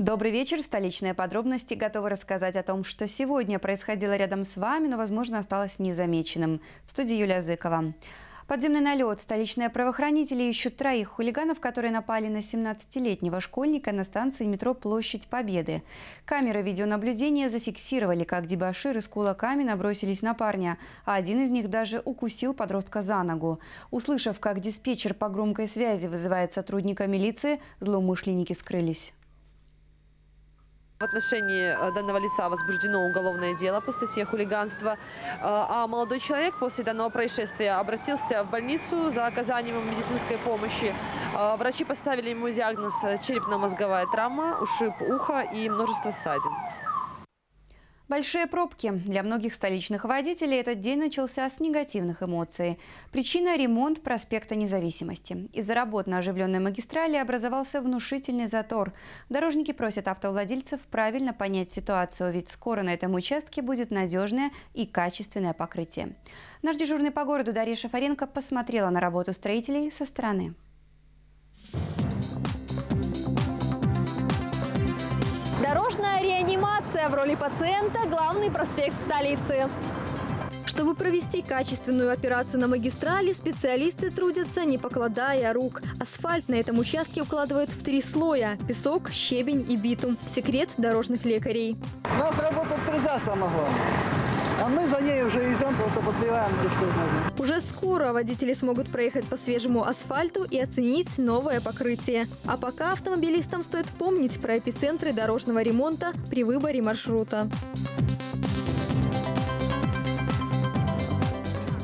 Добрый вечер. Столичные подробности готовы рассказать о том, что сегодня происходило рядом с вами, но, возможно, осталось незамеченным. В студии Юлия Зыкова. Подземный налет. Столичные правоохранители ищут троих хулиганов, которые напали на 17-летнего школьника на станции метро Площадь Победы. Камеры видеонаблюдения зафиксировали, как дебоширы с кулаками набросились на парня, а один из них даже укусил подростка за ногу. Услышав, как диспетчер по громкой связи вызывает сотрудника милиции, злоумышленники скрылись. В отношении э, данного лица возбуждено уголовное дело по статье хулиганства, э, а молодой человек после данного происшествия обратился в больницу за оказанием медицинской помощи. Э, врачи поставили ему диагноз черепно-мозговая травма, ушиб уха и множество ссадин. Большие пробки. Для многих столичных водителей этот день начался с негативных эмоций. Причина – ремонт проспекта Независимости. Из-за работ на оживленной магистрали образовался внушительный затор. Дорожники просят автовладельцев правильно понять ситуацию, ведь скоро на этом участке будет надежное и качественное покрытие. Наш дежурный по городу Дарья Шафаренко посмотрела на работу строителей со стороны. Реанимация в роли пациента – главный проспект столицы. Чтобы провести качественную операцию на магистрали, специалисты трудятся, не покладая рук. Асфальт на этом участке укладывают в три слоя – песок, щебень и битум. Секрет дорожных лекарей. У нас работает фреза самое главное. Просто подбиваем. Уже скоро водители смогут проехать по свежему асфальту и оценить новое покрытие. А пока автомобилистам стоит помнить про эпицентры дорожного ремонта при выборе маршрута.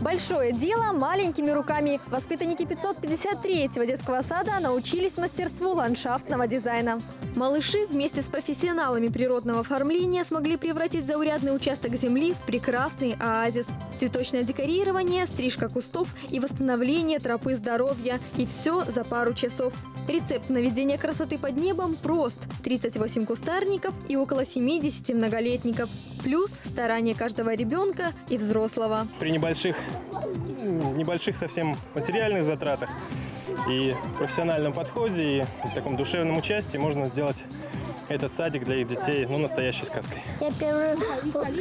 Большое дело маленькими руками. Воспитанники 553-го детского сада научились мастерству ландшафтного дизайна. Малыши вместе с профессионалами природного оформления смогли превратить заурядный участок земли в прекрасный оазис. Цветочное декорирование, стрижка кустов и восстановление тропы здоровья. И все за пару часов. Рецепт наведения красоты под небом прост. 38 кустарников и около 70 многолетников. Плюс старание каждого ребенка и взрослого. При небольших, небольших совсем материальных затратах и профессиональном подходе, и в таком душевном участии можно сделать этот садик для их детей, ну, настоящей сказкой. Я первый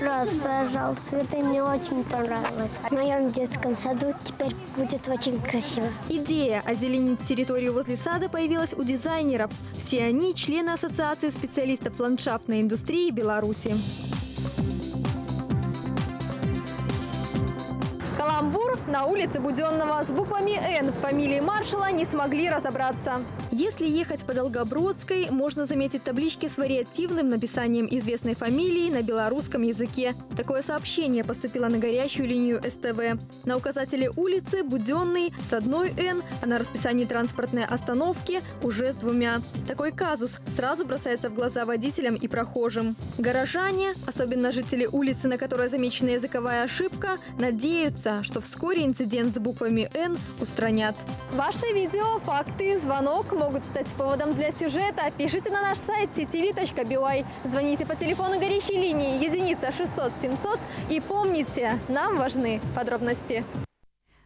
раз поражал цветы, мне очень понравилось. В моем детском саду теперь будет очень красиво. Идея озеленить территорию возле сада появилась у дизайнеров. Все они члены Ассоциации специалистов ландшафтной индустрии Беларуси. Каламбур на улице Буденного с буквами «Н» в фамилии маршала не смогли разобраться. Если ехать по Долгобродской, можно заметить таблички с вариативным написанием известной фамилии на белорусском языке. Такое сообщение поступило на горячую линию СТВ. На указателе улицы Буденный с одной «Н», а на расписании транспортной остановки уже с двумя. Такой казус сразу бросается в глаза водителям и прохожим. Горожане, особенно жители улицы, на которой замечена языковая ошибка, надеются, что вскоре инцидент с буквами «Н» устранят. Ваши видео, факты, звонок могут стать поводом для сюжета. Пишите на наш сайт ctv.by. Звоните по телефону горячей линии единица 600 700 и помните, нам важны подробности.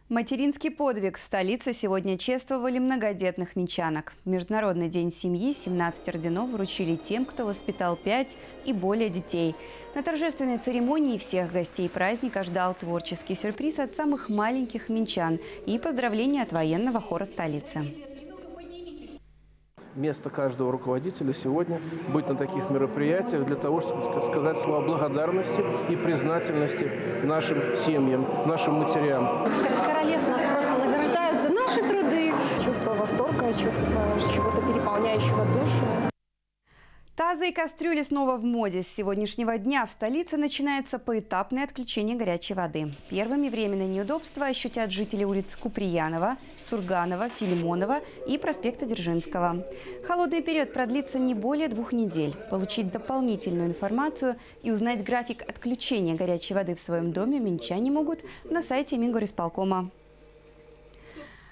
Материнский подвиг в столице сегодня чествовали многодетных минчанок. В Международный день семьи 17 орденов вручили тем, кто воспитал 5 и более детей. На торжественной церемонии всех гостей праздника ждал творческий сюрприз от самых маленьких минчан и поздравления от военного хора столицы место каждого руководителя сегодня быть на таких мероприятиях для того, чтобы сказать слова благодарности и признательности нашим семьям, нашим матерям. Королев нас просто награждают за наши труды. Чувство восторга, чувство чего-то переполняющего душу. Тазы и кастрюли снова в моде. С сегодняшнего дня в столице начинается поэтапное отключение горячей воды. Первыми временные неудобства ощутят жители улиц Куприянова, Сурганова, Филимонова и проспекта Дзержинского. Холодный период продлится не более двух недель. Получить дополнительную информацию и узнать график отключения горячей воды в своем доме минчане могут на сайте Мингорисполкома.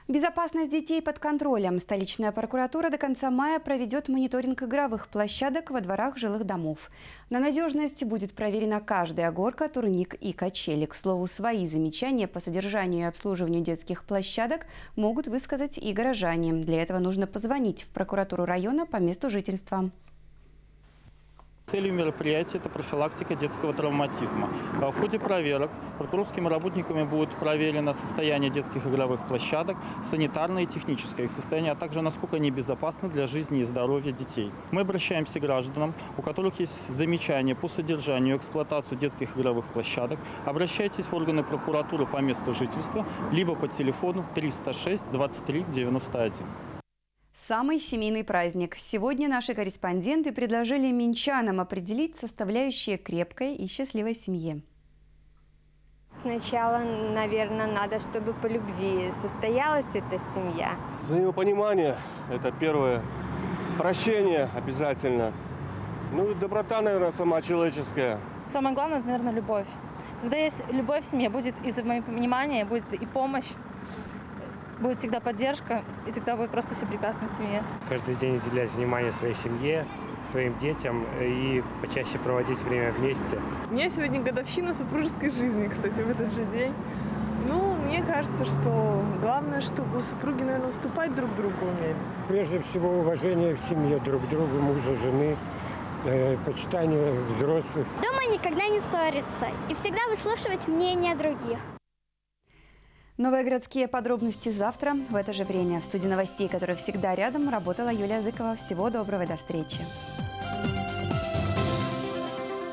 Безопасность детей под контролем. Столичная прокуратура до конца мая проведет мониторинг игровых площадок во дворах жилых домов. На надежность будет проверена каждая горка, турник и качели. К слову, свои замечания по содержанию и обслуживанию детских площадок могут высказать и горожане. Для этого нужно позвонить в прокуратуру района по месту жительства. Целью мероприятия – это профилактика детского травматизма. А В ходе проверок прокурорскими работниками будет проверено состояние детских игровых площадок, санитарное и техническое их состояние, а также насколько они безопасны для жизни и здоровья детей. Мы обращаемся к гражданам, у которых есть замечания по содержанию и эксплуатации детских игровых площадок. Обращайтесь в органы прокуратуры по месту жительства, либо по телефону 306 23 91. Самый семейный праздник. Сегодня наши корреспонденты предложили минчанам определить составляющие крепкой и счастливой семьи. Сначала, наверное, надо, чтобы по любви состоялась эта семья. Взаимопонимание – это первое. Прощение обязательно. Ну и доброта, наверное, сама человеческая. Самое главное, это, наверное, любовь. Когда есть любовь в семье, будет и взаимопонимание, будет и помощь, будет всегда поддержка, и тогда будет просто все прекрасно в семье. Каждый день уделять внимание своей семье, своим детям и почаще проводить время вместе. У меня сегодня годовщина супружеской жизни, кстати, в этот же день. Ну, мне кажется, что главное, чтобы супруги, наверное, уступать друг другу умели. Прежде всего, уважение в семье друг к другу, мужа, жены, э, почитание взрослых. Дома никогда не ссориться и всегда выслушивать мнение других. Новые городские подробности завтра в это же время. В студии новостей, которая всегда рядом, работала Юлия Зыкова. Всего доброго и до встречи.